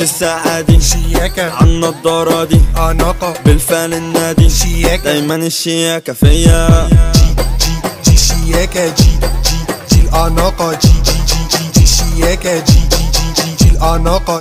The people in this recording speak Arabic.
لبس الساعة دي. شياكة عالنضارة دي. أناقة. بالفعل النادي شياكة دايما الشياكة فيا. جي جي جي شياكة. جي جي جي الأناقة. جي جي جي جي جي شياكة. جي جي جي جي جي الأناقة.